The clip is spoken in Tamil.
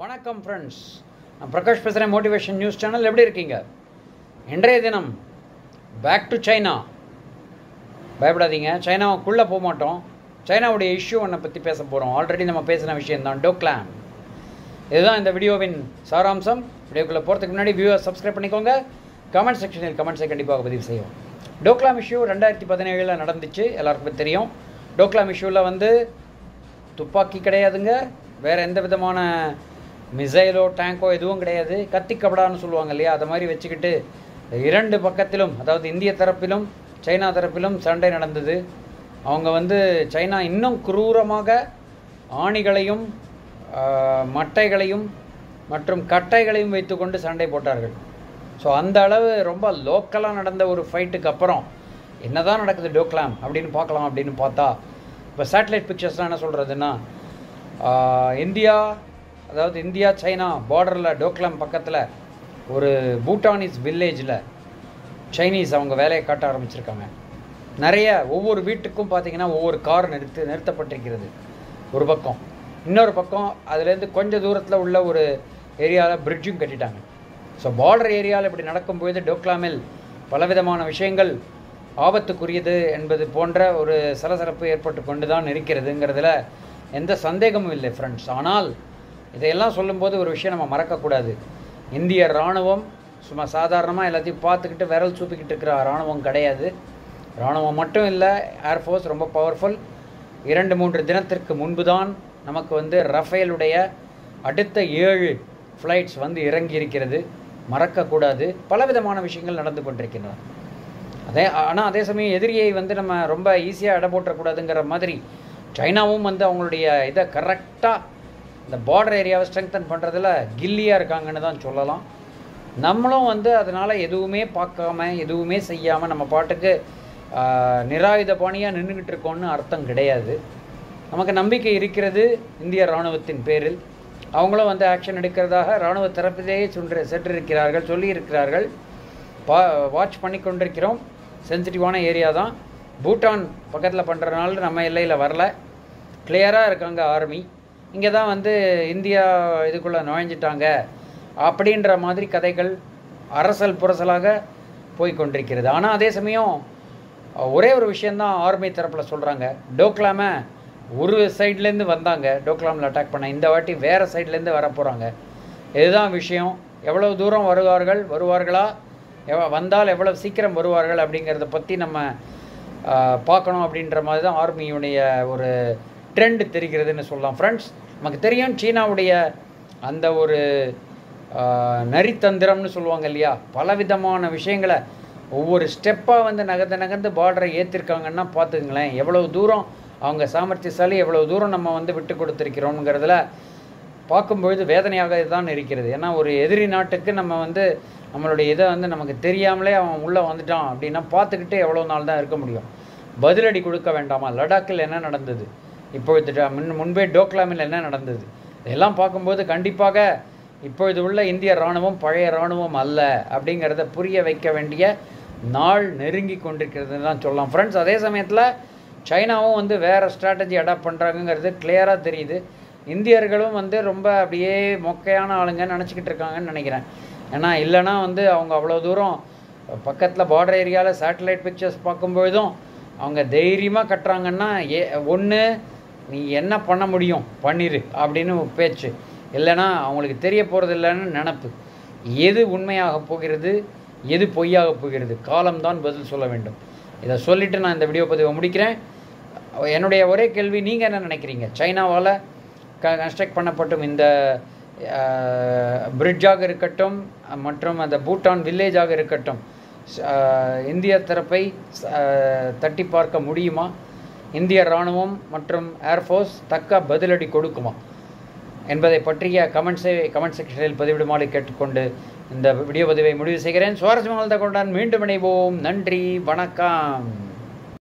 வணக்கம் ஃப்ரெண்ட்ஸ் நான் பிரகாஷ் பேசுகிறேன் மோட்டிவேஷன் நியூஸ் சேனல் எப்படி இருக்கீங்க? இன்றைய தினம் பேக் டு சைனா பயப்படாதீங்க. சைனாவுக்குள்ளே போக மாட்டோம். சைனாவுடைய இஷ்யூ ஒன்றை பற்றி பேச போகிறோம் ஆல்ரெடி நம்ம பேசின விஷயந்தான் டோக்லாம் இதுதான் இந்த வீடியோவின் சாராம்சம். வீடியோக்குள்ளே போகிறதுக்கு முன்னாடி வியூவை சப்ஸ்கிரைப் பண்ணிக்கோங்க. கமெண்ட் செக்ஷனில் கமெண்ட்ஸை கண்டிப்பாக பதிவு செய்யும் டோக்லாம் இஷ்யூ ரெண்டாயிரத்தி பதினேழில் நடந்துச்சு. எல்லாருக்குமே தெரியும். டோக்லாம் இஷ்யூவில் வந்து துப்பாக்கி கிடையாதுங்க. வேறு எந்த விதமான மிசைலோ டேங்கோ எதுவும் கிடையாது. கத்தி கபடான்னு சொல்லுவாங்க இல்லையா? அதை மாதிரி வச்சுக்கிட்டு இரண்டு பக்கத்திலும் அதாவது இந்திய தரப்பிலும் சைனா தரப்பிலும் சண்டை நடந்தது. அவங்க வந்து சைனா இன்னும் குரூரமாக ஆணிகளையும் மட்டைகளையும் மற்றும் கட்டைகளையும் வைத்துக்கொண்டு சண்டை போட்டார்கள். ஸோ அந்த அளவு ரொம்ப லோக்கலாக நடந்த ஒரு ஃபைட்டுக்கு அப்புறம் என்னதான் நடக்குது டோக்லாம் அப்படின்னு பார்க்கலாம் அப்படின்னு பார்த்தா இப்போ சேட்டலைட் பிக்சர்ஸ்லாம் என்ன சொல்கிறதுன்னா இந்தியா அதாவது இந்தியா சைனா பார்டரில் டோக்லாம் பக்கத்தில் ஒரு பூட்டானிஸ் வில்லேஜில் சைனீஸ் அவங்க வேலையை காட்ட ஆரம்பிச்சிருக்காங்க. நிறைய ஒவ்வொரு வீட்டுக்கும் பார்த்தீங்கன்னா ஒவ்வொரு கார் நிறுத்து நிறுத்தப்பட்டிருக்கிறது. ஒரு பக்கம். இன்னொரு பக்கம் அதுலேருந்து கொஞ்சம் தூரத்தில் உள்ள ஒரு ஏரியாவில் பிரிட்ஜும் கட்டிட்டாங்க. ஸோ பார்டர் ஏரியாவில் இப்படி நடக்கும்போது டோக்லாமில் பலவிதமான விஷயங்கள் ஆபத்துக்குரியது என்பது போன்ற ஒரு சலசலப்பு ஏற்பட்டு கொண்டு தான் இருக்கிறதுங்கிறதுல எந்த சந்தேகமும் இல்லை ஃப்ரெண்ட்ஸ் ஆனால் இதையெல்லாம் சொல்லும்போது ஒரு விஷயம் நம்ம மறக்கக்கூடாது. இந்திய இராணுவம் சும்மா சாதாரணமாக எல்லாத்தையும் பார்த்துக்கிட்டு விரல் சூப்பிக்கிட்டு இருக்கிற இராணுவம் கிடையாது. இராணுவம் மட்டும் இல்லை ஏர்ஃபோர்ஸ் ரொம்ப பவர்ஃபுல் இரண்டு மூன்று தினத்திற்கு முன்பு தான் நமக்கு வந்து ரஃபேலுடைய அடுத்த ஏழு ஃப்ளைட்ஸ் வந்து இறங்கி இருக்கிறது மறக்கக்கூடாது. பலவிதமான விஷயங்கள் நடந்து கொண்டிருக்கின்றன. அதே ஆனால் அதே சமயம் எதிரியை வந்து நம்ம ரொம்ப ஈஸியாக இட போட்டக்கூடாதுங்கிற மாதிரி சைனாவும் வந்து அவங்களுடைய இதை கரெக்டாக இந்த பார்டர் ஏரியாவை ஸ்ட்ரெங்தன் பண்ணுறதுல கில்லியாக இருக்காங்கன்னு தான் சொல்லலாம். நம்மளும் வந்து அதனால் எதுவுமே பார்க்காம எதுவுமே செய்யாமல் நம்ம பாட்டுக்கு நிராயுத பாணியாக நின்றுக்கிட்டு இருக்கோம்னு அர்த்தம் கிடையாது. நமக்கு நம்பிக்கை இருக்கிறது இந்திய இராணுவத்தின் பேரில். அவங்களும் வந்து ஆக்ஷன் எடுக்கிறதாக இராணுவ தரப்பிலேயே சொன்று சென்றிருக்கிறார்கள் சொல்லியிருக்கிறார்கள். பா வாட்ச் பண்ணி கொண்டிருக்கிறோம். சென்சிட்டிவான ஏரியா தான். பூட்டான் பக்கத்தில் பண்ணுறதுனால நம்ம எல்லையில் வரல. கிளியராக இருக்காங்க ஆர்மி இங்கே தான் வந்து இந்தியா இதுக்குள்ளே நுழைஞ்சிட்டாங்க அப்படின்ற மாதிரி கதைகள் அரசல் புரசலாக போய்கொண்டிருக்கிறது ஆனால் அதே சமயம் ஒரே ஒரு விஷயந்தான் ஆர்மி தரப்பில் சொல்கிறாங்க டோக்லாமை ஒரு சைட்லேருந்து வந்தாங்க. டோக்லாமில் அட்டாக் பண்ண இந்த வாட்டி வேறு சைட்லேருந்து வர போகிறாங்க இதுதான் விஷயம். எவ்வளோ தூரம் வருவார்கள் வருவார்களா? எவ வந்தால் எவ்வளோ சீக்கிரம் வருவார்கள் அப்படிங்கிறத பற்றி நம்ம பார்க்கணும் அப்படின்ற மாதிரி தான் ஆர்மியுடைய ஒரு ட்ரெண்ட் தெரிகிறதுன்னு சொல்லலாம் ஃப்ரெண்ட்ஸ் நமக்கு தெரியும் சீனாவுடைய அந்த ஒரு நரித்தந்திரம்னு சொல்லுவாங்க இல்லையா? பலவிதமான விஷயங்களை ஒவ்வொரு ஸ்டெப்பாக வந்து நகர்ந்து நகர்ந்து பார்டரை ஏற்றிருக்காங்கன்னா பார்த்துக்குங்களேன். எவ்வளோ தூரம் அவங்க சாமர்த்தியசாலி எவ்வளோ தூரம் நம்ம வந்து விட்டு கொடுத்துருக்கிறோங்கிறதுல பார்க்கும்பொழுது வேதனையாக தான் இருக்கிறது. ஏன்னா ஒரு எதிரி நாட்டுக்கு நம்ம வந்து நம்மளுடைய இதை வந்து நமக்கு தெரியாமலே அவன் உள்ளே வந்துட்டான் அப்படின்னா பார்த்துக்கிட்டு எவ்வளோ நாள் தான் இருக்க முடியும். பதிலடி கொடுக்க வேண்டாமா? லடாக்கில் என்ன நடந்தது? இப்பொழுது முன் முன்பே டோக்லாமில் என்ன நடந்தது? இதெல்லாம் பார்க்கும்போது கண்டிப்பாக இப்பொழுது உள்ள இந்திய இராணுவம் பழைய இராணுவம் அல்ல அப்படிங்கிறத புரிய வைக்க வேண்டிய நாள் நெருங்கி கொண்டிருக்கிறதுன்னு தான் சொல்லலாம். ஃப்ரெண்ட்ஸ் அதே சமயத்தில் சைனாவும் வந்து வேறு ஸ்ட்ராட்டஜி அடாப்ட் பண்ணுறாங்கங்கிறது கிளியராக தெரியுது. இந்தியர்களும் வந்து ரொம்ப அப்படியே மொக்கையான ஆளுங்கன்னு நினச்சிக்கிட்டு இருக்காங்கன்னு நினைக்கிறேன். ஏன்னா இல்லைன்னா வந்து அவங்க அவ்வளோ தூரம் பக்கத்தில் பார்டர் ஏரியாவில் சேட்டலைட் பிக்சர்ஸ் பார்க்கும்பொழுதும் அவங்க தைரியமாக கட்டுறாங்கன்னா ஏ ஒன்று நீ என்ன பண்ண முடியும்? பண்ணிரு அப்படின்னு பேச்சு. இல்லைன்னா அவங்களுக்கு தெரிய போகிறது இல்லைன்னு நினப்பு. எது உண்மையாக போகிறது? எது பொய்யாக போகிறது? காலம்தான் பதில் சொல்ல வேண்டும். இதை சொல்லிவிட்டு நான் இந்த வீடியோ பதிவை முடிக்கிறேன். என்னுடைய ஒரே கேள்வி நீங்கள் என்ன நினைக்கிறீங்க? சைனாவால் க கன்ஸ்ட்ரக்ட் பண்ணப்பட்டும் இந்த பிரிட்ஜாக இருக்கட்டும் மற்றும் அந்த பூட்டான் வில்லேஜாக இருக்கட்டும் இந்திய தரப்பை தட்டி பார்க்க முடியுமா? இந்திய இராணுவம் மற்றும் ஏர்ஃபோர்ஸ் தக்க பதிலடி கொடுக்குமா? என்பதை பற்றிய கமெண்ட்ஸை கமெண்ட் செக்ஷனில் பதிவிடுமாறு கேட்டுக்கொண்டு இந்த வீடியோ பதிவை முடிவு செய்கிறேன். சுவாரஸ்யமாக கொண்டான். மீண்டும் இணைவோம். நன்றி. வணக்கம்.